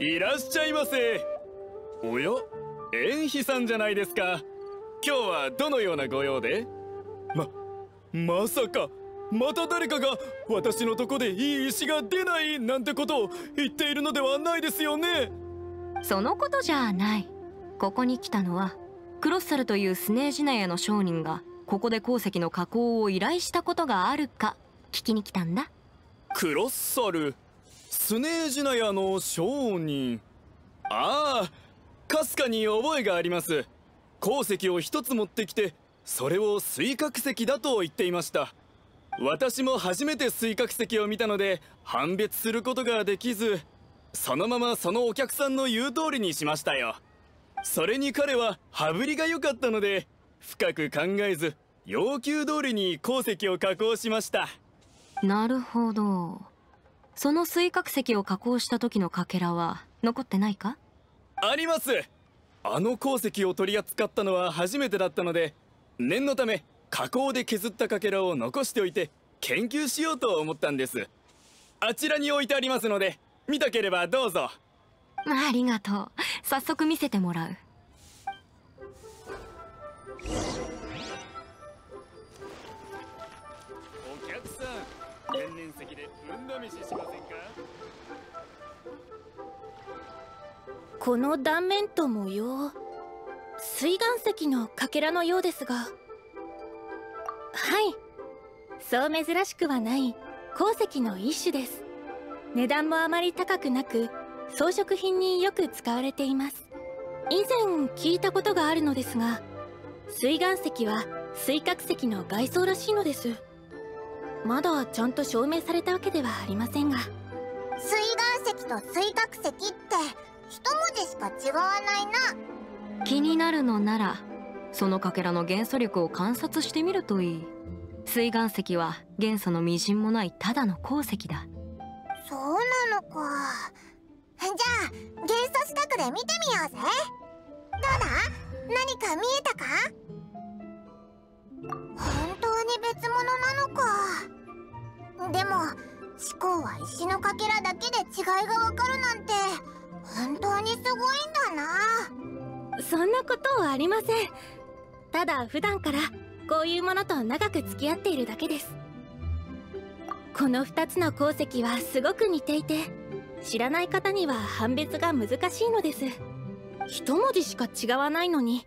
いらっしゃいませ。おや？縁妃さんじゃないですか。今日はどのようなご用で？ままさか。また誰かが私のとこでいい石が出ないなんてことを言っているのではないですよね。そのことじゃない。ここに来たのはクロッサルというスネージナヤの商人がここで鉱石の加工を依頼したことがあるか聞きに来たんだ。クロッサル？スネージナヤの商人。ああかすかに覚えがあります。鉱石を一つ持ってきてそれを水角石だと言っていました。私も初めて水角石を見たので判別することができずそのままそのお客さんの言う通りにしましたよ。それに彼は羽振りが良かったので深く考えず要求通りに鉱石を加工しました。なるほど。その水角石を加工した時のかけらは残ってないか？あります。あの鉱石を取り扱ったのは初めてだったので念のため加工で削ったかけらを残しておいて研究しようと思ったんです。あちらに置いてありますので見たければどうぞ。ありがとう。早速見せてもらう。お客さん試ししませんかこの断面と模様水岩石のかけらのようですが。はい。そう珍しくはない鉱石の一種です。値段もあまり高くなく装飾品によく使われています。以前聞いたことがあるのですが水岩石は水角石の外装らしいのです。まだちゃんと証明されたわけではありませんが。水岩石と水角石って一文字しか違わないな。気になるのならそのかけらの元素力を観察してみるといい。水岩石は元素のみじんもないただの鉱石だ。そうなのか。じゃあ元素四角で見てみようぜ。どうだ？何か見えたか？に別物なのか。でも思考は石のかけらだけで違いがわかるなんて本当にすごいんだな。そんなことはありません。ただ普段からこういうものと長く付き合っているだけです。この2つの鉱石はすごく似ていて知らない方には判別が難しいのです。一文字しか違わないのに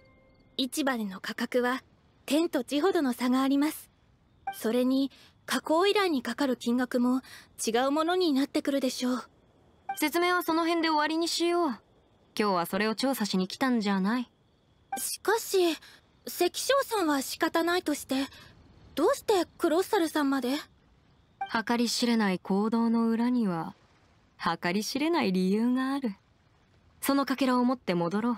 市場での価格は天と地ほどの差があります。それに加工依頼にかかる金額も違うものになってくるでしょう。説明はその辺で終わりにしよう。今日はそれを調査しに来たんじゃない。しかし関翔さんは仕方ないとしてどうしてクロッサルさんまで？計り知れない行動の裏には計り知れない理由がある。そのかけらを持って戻ろう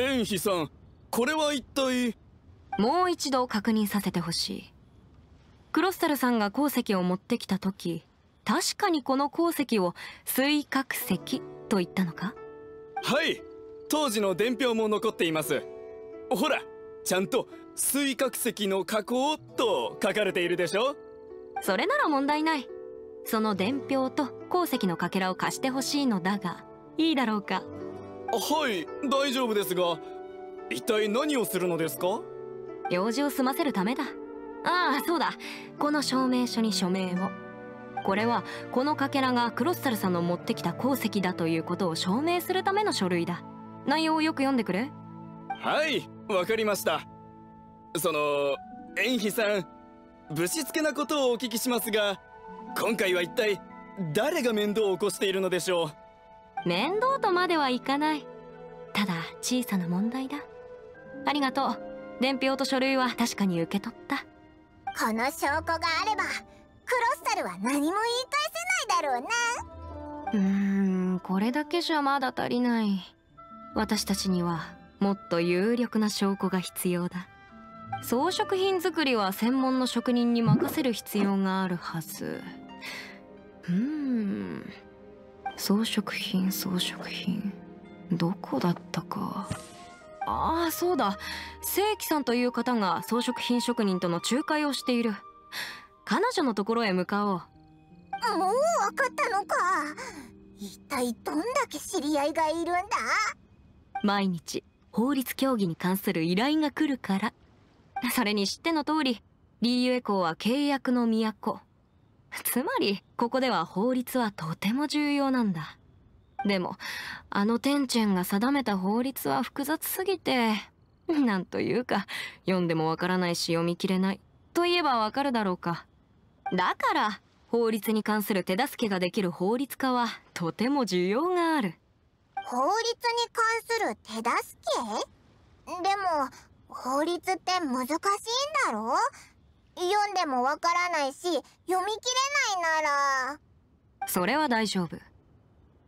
縁妃さんこれは一体？もう一度確認させてほしい。クロッサルさんが鉱石を持ってきた時確かにこの鉱石を水角石と言ったのか？はい。当時の伝票も残っています。ほらちゃんと水角石の加工と書かれているでしょ？それなら問題ない。その伝票と鉱石のかけらを貸してほしいのだがいいだろうか？はい大丈夫ですが一体何をするのですか？用事を済ませるためだ。ああそうだ。この証明書に署名を。これはこのかけらがクロッサルさんの持ってきた鉱石だということを証明するための書類だ。内容をよく読んでくれ。はいわかりました。その縁妃さんぶしつけなことをお聞きしますが今回は一体誰が面倒を起こしているのでしょう？面倒とまではいかないただ小さな問題だ。ありがとう。伝票と書類は確かに受け取った。この証拠があればクロッサルは何も言い返せないだろうな。うーんこれだけじゃまだ足りない。私たちにはもっと有力な証拠が必要だ。装飾品作りは専門の職人に任せる必要があるはず。うーん。装飾品装飾品どこだったか。ああそうだ。正規さんという方が装飾品職人との仲介をしている。彼女のところへ向かおう。もう分かったのか。一体どんだけ知り合いがいるんだ。毎日法律協議に関する依頼が来るから。それに知っての通りリーユエコーは契約の都。つまりここでは法律はとても重要なんだでもあのテンチェンが定めた法律は複雑すぎて なんというか読んでもわからないし読み切れないといえばわかるだろうか。だから法律に関する手助けができる法律家はとても需要がある。法律に関する手助け？でも法律って難しいんだろ？読んでもわからないし読み切れないなら。それは大丈夫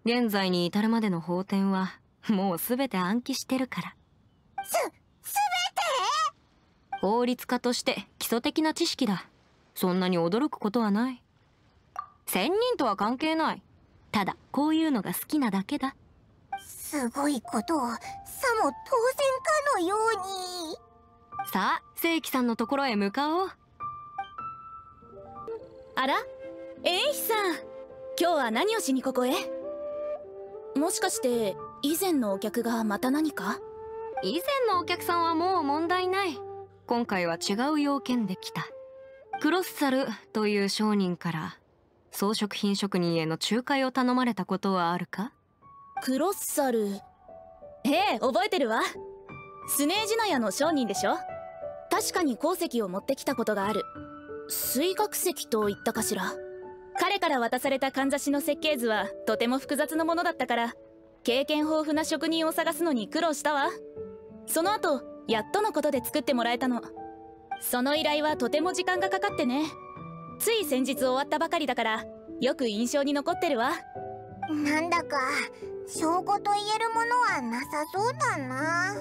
現在に至るまでの法典はもう全て暗記してるから。す、すべて？法律家として基礎的な知識だ。そんなに驚くことはない。仙人とは関係ない。ただこういうのが好きなだけだ。すごいことをさも当然かのように。さあ正規さんのところへ向かおう。あらエイヒさん。今日は何をしにここへ？もしかして以前のお客がまた何か？以前のお客さんはもう問題ない。今回は違う要件で来た。クロッサルという商人から装飾品職人への仲介を頼まれたことはあるか？クロッサル？ええ覚えてるわ。スネージナヤの商人でしょ？確かに鉱石を持ってきたことがある。水学石と言ったかしら？彼から渡されたかんざしの設計図はとても複雑なものだったから経験豊富な職人を探すのに苦労したわ。その後やっとのことで作ってもらえたの。その依頼はとても時間がかかってね。つい先日終わったばかりだからよく印象に残ってるわ。なんだか証拠と言えるものはなさそうだな。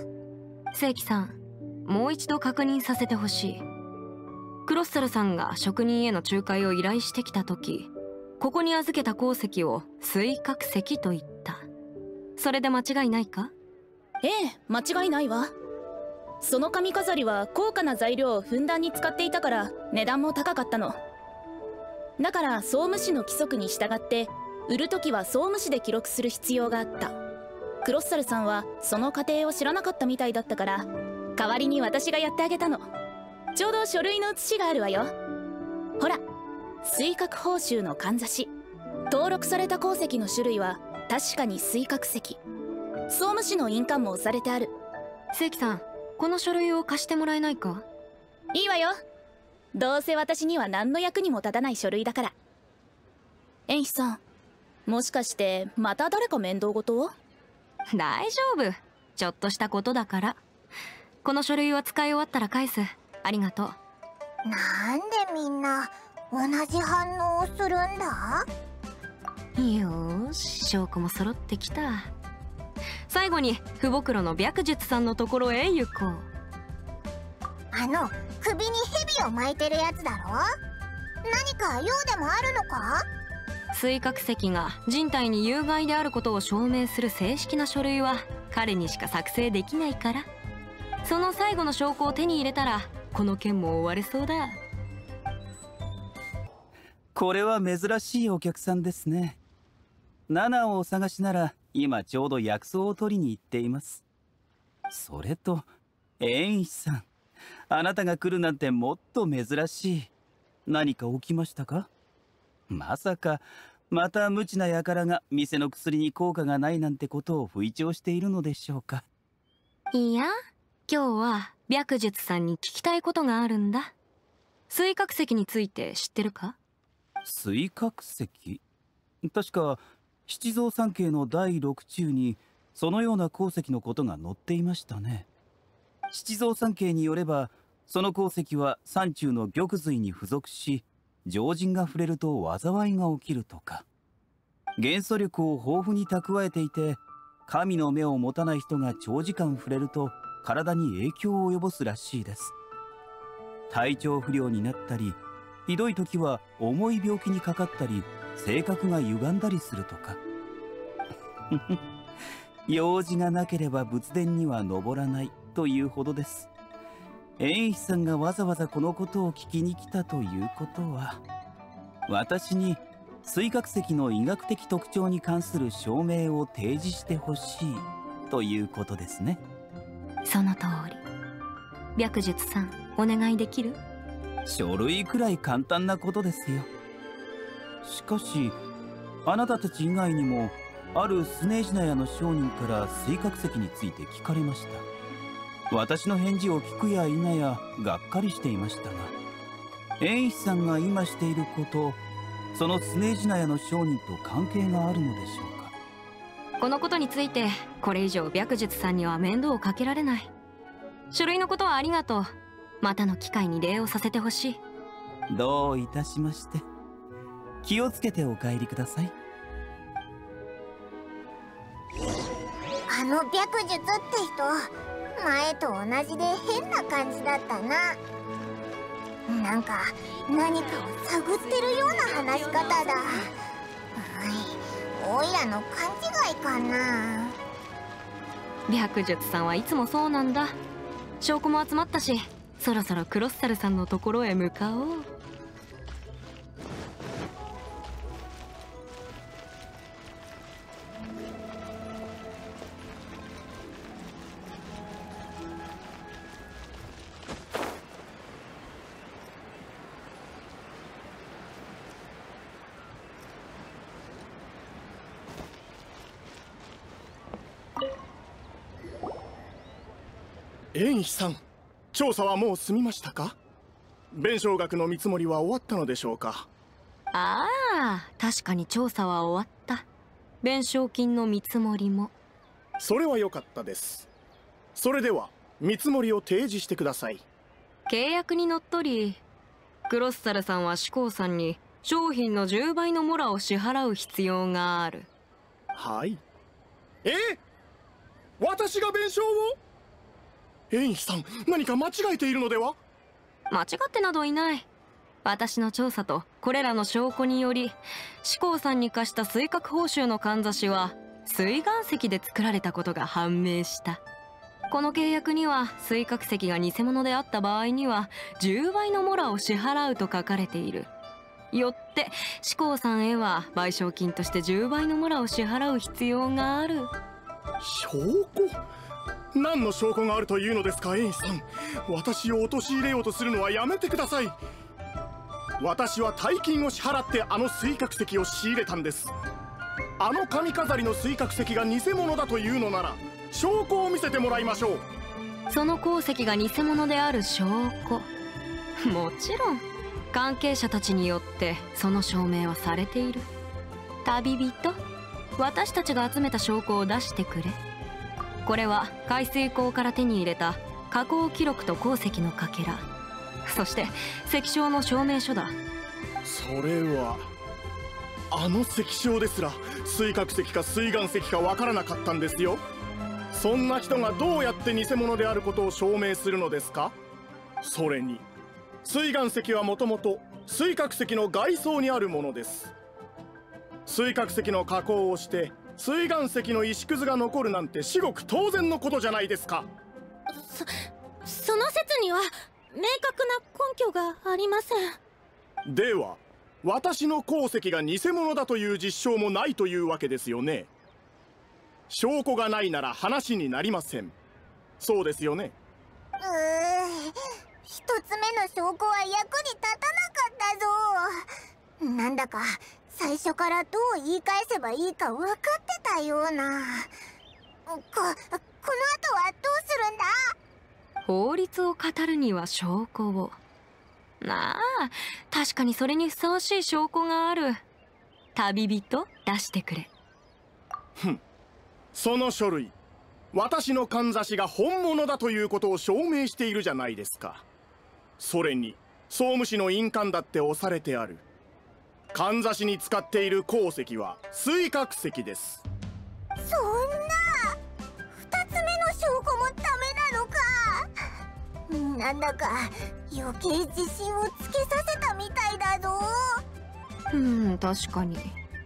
正規さんもう一度確認させてほしいクロッサルさんが職人への仲介を依頼してきた時ここに預けた鉱石を水角石と言った。それで間違いないか？ええ間違いないわ。その髪飾りは高価な材料をふんだんに使っていたから値段も高かったの。だから総務士の規則に従って売る時は総務士で記録する必要があった。クロッサルさんはその過程を知らなかったみたいだったから代わりに私がやってあげたの。ちょうど書類の写しがあるわよ。ほら水角報酬のかんざし。登録された鉱石の種類は確かに水角石。総務士の印鑑も押されてある。正規さんこの書類を貸してもらえないか？いいわよ。どうせ私には何の役にも立たない書類だから。エンヒさんもしかしてまた誰か面倒事を？大丈夫。ちょっとしたことだから。この書類は使い終わったら返すありがとう。なんでみんな同じ反応をするんだ？よーし証拠も揃ってきた。最後に不袋の白術さんのところへ行こう。あの首に蛇を巻いてるやつだろ？何か用でもあるのか？水角石が人体に有害であることを証明する正式な書類は彼にしか作成できないから。その最後の証拠を手に入れたらこの件も終われそうだ。これは珍しいお客さんですね。ナナをお探しなら今ちょうど薬草を取りに行っています。それと縁一さん。あなたが来るなんてもっと珍しい。何か起きましたか？まさかまた無知な輩が店の薬に効果がないなんてことを吹聴しているのでしょうか？いや今日は白術さんに聞きたいことがあるんだ。水角石について知ってるか？水角石？確か七蔵三景の第六中にそのような鉱石のことが載っていましたね。七蔵三景によればその鉱石は山中の玉髄に付属し常人が触れると災いが起きるとか。元素力を豊富に蓄えていて神の目を持たない人が長時間触れると体に影響を及ぼすらしいです。体調不良になったりひどい時は重い病気にかかったり性格が歪んだりするとか。用事がなければ仏殿には登らないというほどです。縁師さんがわざわざこのことを聞きに来たということは私に水角石の医学的特徴に関する証明を提示してほしいということですね。その通り。白術さんお願いできる？書類くらい簡単なことですよ。しかしあなたたち以外にもあるスネージナヤの商人から水角石について聞かれました。私の返事を聞くや否やがっかりしていましたが縁師さんが今していることそのスネージナヤの商人と関係があるのでしょうか？このことについてこれ以上白術さんには面倒をかけられない。書類のことはありがとう。またの機会に礼をさせてほしい。どういたしまして。気をつけてお帰りください。あの白術って人前と同じで変な感じだったな。なんか何かを探ってるような話し方だおいらの勘違いかな。白術さんはいつもそうなんだ。証拠も集まったしそろそろクロッサルさんのところへ向かおう。縁師さん。調査はもう済みましたか？弁償額の見積もりは終わったのでしょうか？ああ確かに調査は終わった。弁償金の見積もりも。それは良かったです。それでは見積もりを提示してください。契約にのっとりクロッサルさんは志向さんに商品の10倍のモラを支払う必要がある。はい。え？私が弁償を？縁師さん何か間違えているのでは？間違ってなどいない。私の調査とこれらの証拠により志向さんに課した水角報酬のかんざしは水岩石で作られたことが判明した。この契約には水角石が偽物であった場合には10倍のモラを支払うと書かれている。よって志向さんへは賠償金として10倍のモラを支払う必要がある。証拠？何の証拠があるというのですかエイさん。私を陥れようとするのはやめてください。私は大金を支払ってあの水角石を仕入れたんです。あの髪飾りの水角石が偽物だというのなら証拠を見せてもらいましょう。その鉱石が偽物である証拠。もちろん。関係者たちによってその証明はされている。旅人。私たちが集めた証拠を出してくれ。これは海水溝から手に入れた加工記録と鉱石のかけら。そして石章の証明書だ。それはあの石章ですら水角石か水岩石かわからなかったんですよ。そんな人がどうやって偽物であることを証明するのですか？それに水岩石はもともと水角石の外装にあるものです。水角石の加工をして水岩石の石くずが残るなんて至極当然のことじゃないですか。そその説には明確な根拠がありません。では私の鉱石が偽物だという実証もないというわけですよね。証拠がないなら話になりません。そうですよね。うー一つ目の証拠は役に立たなかったぞ。なんだか最初からどう言い返せばいいか分かってたような。ここの後はどうするんだ？法律を語るには証拠を。なあ確かにそれにふさわしい証拠がある。旅人出してくれ。ふん。その書類。私のかんざしが本物だということを証明しているじゃないですか。それに総務士の印鑑だって押されてあるかんざしに使っている鉱石は水角石です。そんな二つ目の証拠もダメなのか。なんだか余計自信をつけさせたみたいだぞ。うん確かに。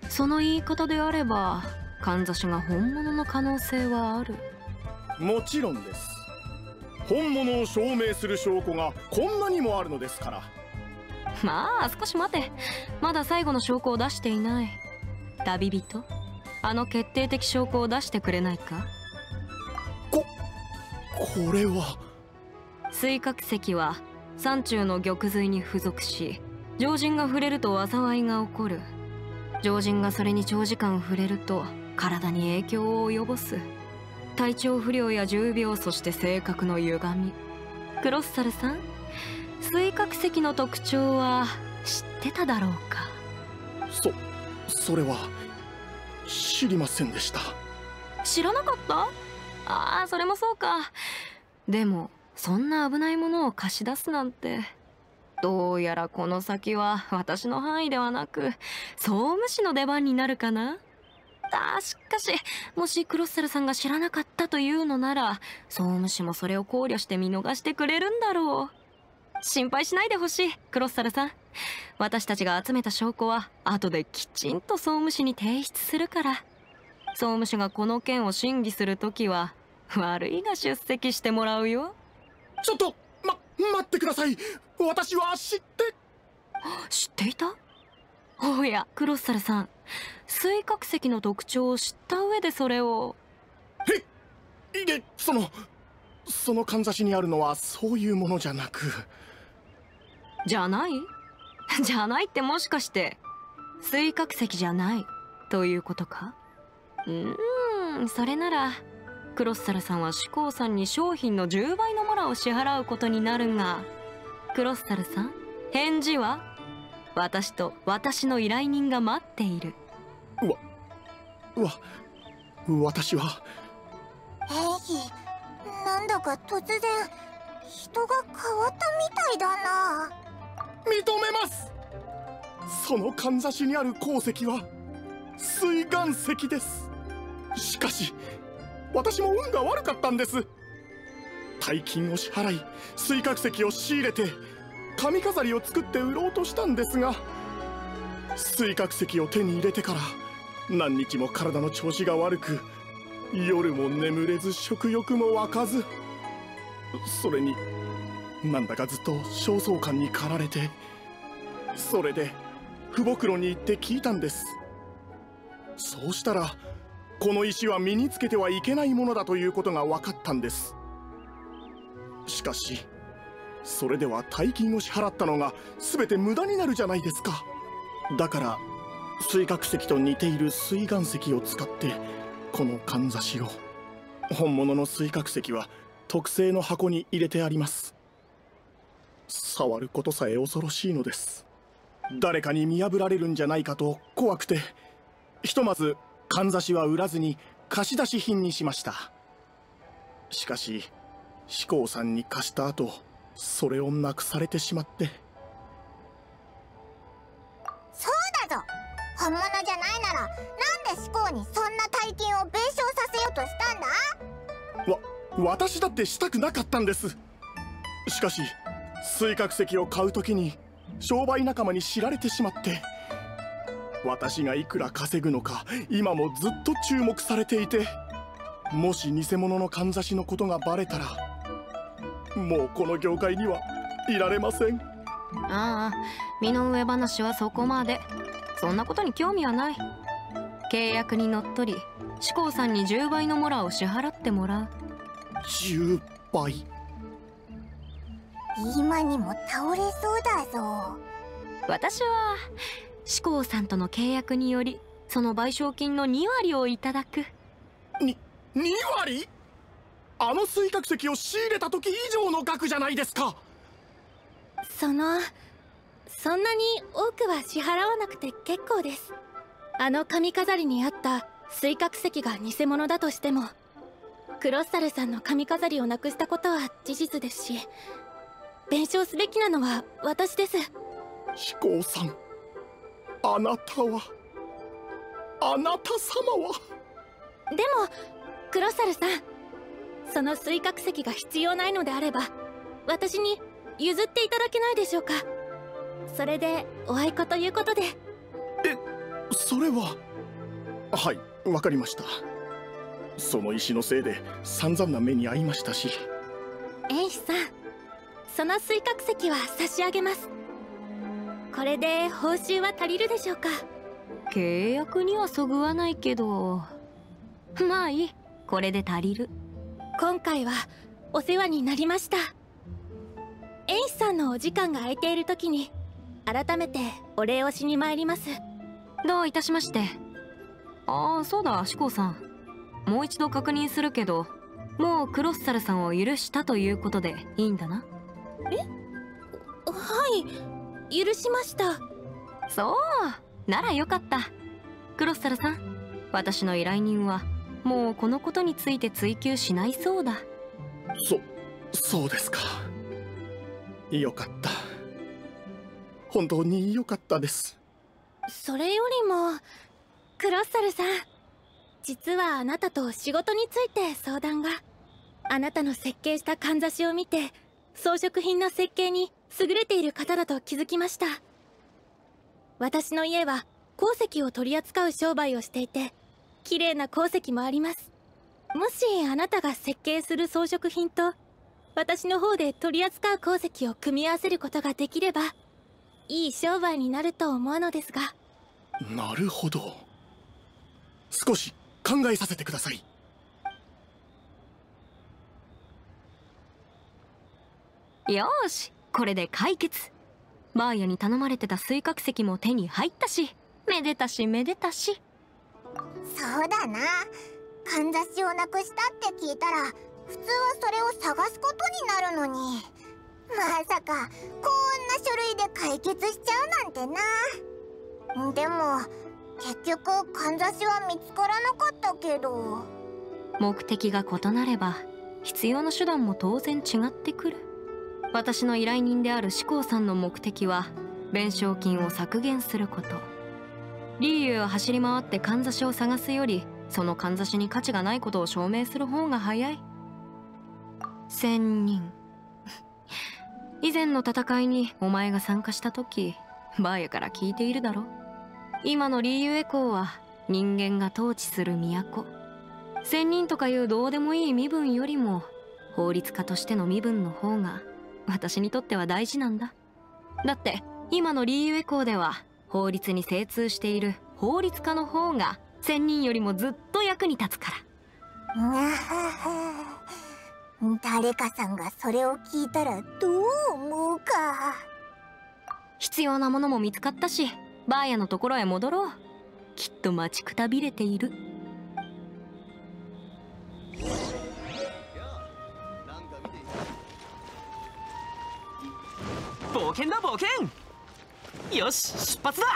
その言い方であればかんざしが本物の可能性はある。もちろんです。本物を証明する証拠がこんなにもあるのですからまあ少し待て。まだ最後の証拠を出していない。旅人？あの決定的証拠を出してくれないか？ここれは。水角石は山中の玉髄に付属し常人が触れると災いが起こる。常人がそれに長時間触れると体に影響を及ぼす。体調不良や重病そして性格の歪み。クロッサルさん？水角石の特徴は知ってただろうか？そそれは知りませんでした。知らなかった？ああそれもそうか。でもそんな危ないものを貸し出すなんて。どうやらこの先は私の範囲ではなく総務士の出番になるかな？あしかしもしクロッセルさんが知らなかったというのなら総務士もそれを考慮して見逃してくれるんだろう心配しないでほしいクロッサルさん。私たちが集めた証拠は後できちんと総務士に提出するから。総務士がこの件を審議するときは悪いが出席してもらうよ。ちょっとま待ってください。私は知って。知っていた？おやクロッサルさん。水角石の特徴を知った上でそれを。えいえそのそのかんざしにあるのはそういうものじゃなくじゃない？じゃないってもしかして。水角石じゃないということか？うーんそれならクロッサルさんは志功さんに商品の10倍のモラを支払うことになるが。クロッサルさん返事は？私と私の依頼人が待っている。わ私は？ヘイなんだか突然人が変わったみたいだな。認めます。そのかんざしにある鉱石は水岩石です。しかし私も運が悪かったんです。大金を支払い水角石を仕入れて髪飾りを作って売ろうとしたんですが水角石を手に入れてから何日も体の調子が悪く夜も眠れず食欲も湧かずそれになんだかずっと焦燥感に駆られてそれで父袋に行って聞いたんです。そうしたらこの石は身につけてはいけないものだということが分かったんです。しかしそれでは大金を支払ったのが全て無駄になるじゃないですか。だから水角石と似ている水岩石を使ってこのかんざしを。本物の水角石は特製の箱に入れてあります。触ることさえ恐ろしいのです。誰かに見破られるんじゃないかと怖くて。ひとまずかんざしは売らずに貸し出し品にしました。しかし志功さんに貸した後それをなくされてしまって。そうだぞ。本物じゃないならなんで志功にそんな大金を弁償させようとしたんだ？わ私だってしたくなかったんです。しかし水角石を買う時に商売仲間に知られてしまって私がいくら稼ぐのか今もずっと注目されていてもし偽物のかんざしのことがバレたらもうこの業界にはいられません。ああ身の上話はそこまで。そんなことに興味はない。契約にのっとり志功さんに10倍のモラを支払ってもらう。10倍今にも倒れそうだぞ。私は志功さんとの契約によりその賠償金の2割をいただく。に2割？あの水角石を仕入れた時以上の額じゃないですか。そのそんなに多くは支払わなくて結構です。あの髪飾りにあった水角石が偽物だとしてもクロッサルさんの髪飾りをなくしたことは事実ですし弁償すべきなのは私です。志功さんあなたはあなた様は。でもクロッサルさんその水角石が必要ないのであれば私に譲っていただけないでしょうか。それでおあいこということで。それははいわかりました。その石のせいで散々な目に遭いましたし。エイシさんその水角石は差し上げます。これで報酬は足りるでしょうか？契約にはそぐわないけど。まあいい。これで足りる。今回はお世話になりました。エイシさんのお時間が空いている時に改めてお礼をしに参ります。どういたしまして。ああそうだ志功さん。もう一度確認するけどもうクロッサルさんを許したということでいいんだな？はい。許しました。そう。ならよかった。クロッサルさん私の依頼人はもうこのことについて追求しないそうだ。そそうですか。よかった。本当によかったです。それよりもクロッサルさん実はあなたと仕事について相談が。あなたの設計したかんざしを見て装飾品の設計に優れている方だと気づきました。私の家は鉱石を取り扱う商売をしていて綺麗な鉱石もあります。もしあなたが設計する装飾品と私の方で取り扱う鉱石を組み合わせることができればいい商売になると思うのですが。なるほど。少し考えさせてください。よーしこれで解決。バーヤに頼まれてた水角石も手に入ったしめでたしめでたし。そうだな。かんざしをなくしたって聞いたら普通はそれを探すことになるのに。まさかこんな書類で解決しちゃうなんてな。でも結局かんざしは見つからなかったけど。目的が異なれば必要な手段も当然違ってくる私の依頼人である志功さんの目的は弁償金を削減すること。リーユを走り回ってかんざしを探すよりそのかんざしに価値がないことを証明する方が早い。千人。以前の戦いにお前が参加した時バーヤから聞いているだろ。今のリーユエコーは人間が統治する都。仙人とかいうどうでもいい身分よりも法律家としての身分の方が私にとっては大事なんだ。だって今のリーユエコーでは法律に精通している法律家の方が仙人よりもずっと役に立つから。誰かさんがそれを聞いたらどう思うか。必要なものも見つかったしバーヤのところへ戻ろう。きっと待ちくたびれている険だ冒険。よし出発だ。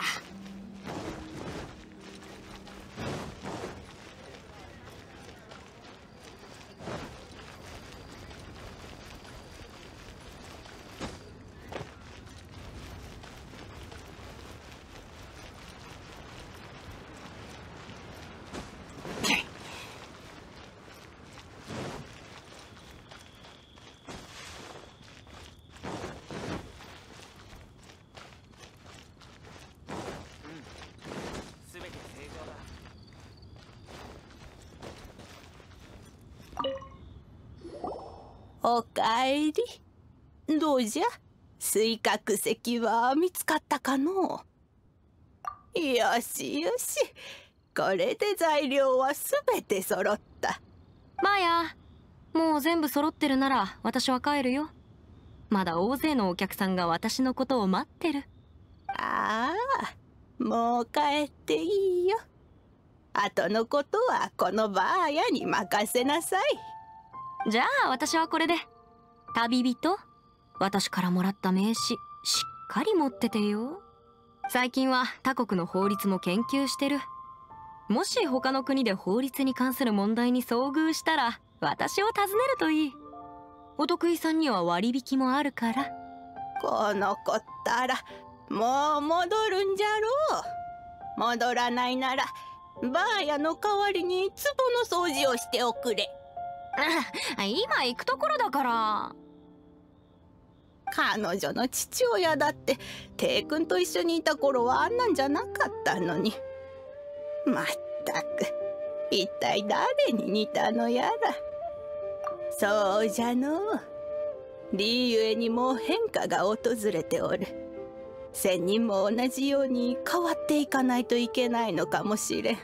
おかえり。どうじゃ？水角石は見つかったかの？よしよし。これで材料はすべて揃った。バーヤもう全部揃ってるなら私は帰るよ。まだ大勢のお客さんが私のことを待ってる。ああもう帰っていいよ。後のことはこのバーヤに任せなさいじゃあ私はこれで。旅人？私からもらった名刺しっかり持っててよ。最近は他国の法律も研究してる。もし他の国で法律に関する問題に遭遇したら私を訪ねるといい。お得意さんには割引もあるから。この子ったらもう戻るんじゃろう。戻らないならバーヤの代わりに壺の掃除をしておくれ。今行くところだから。彼女の父親だってテイ君と一緒にいた頃はあんなんじゃなかったのに。まったく。一体誰に似たのやら。そうじゃの。理ゆえにも変化が訪れておる。仙人も同じように変わっていかないといけないのかもしれん。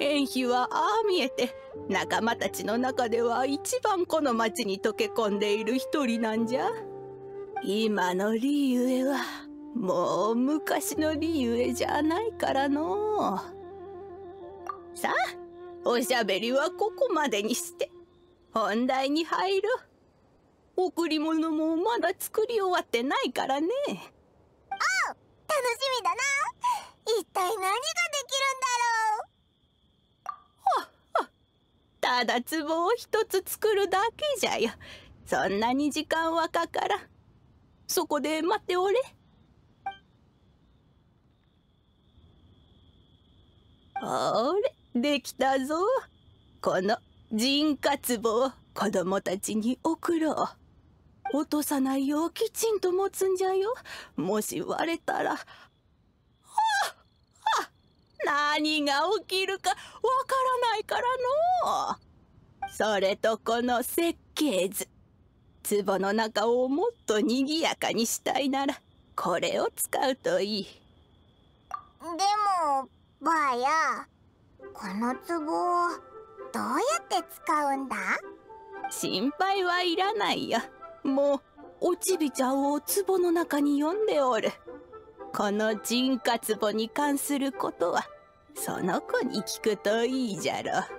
縁妃はああ見えて仲間たちの中では一番この町に溶け込んでいる一人なんじゃ。今の理ゆえはもう昔の理ゆえじゃないからの。さあおしゃべりはここまでにして。本題に入ろう。贈り物もまだ作り終わってないからね。楽しみだな。一体何ができるんだろう。ただ壺を一つ作るだけじゃよ。そんなに時間はかからん。そこで待っておれ。おれできたぞ。この人花壺を子供たちに送ろう。落とさないようきちんと持つんじゃよ。もし割れたら何が起きるかわからないからの。うそれとこの設計図。壺の中をもっとにぎやかにしたいならこれを使うといい。でもばあやこの壺をどうやって使うんだ？心配はいらないよ。もうおちびちゃんを壺の中に読んでおるこの人活簿に関することはその子に聞くといいじゃろ。う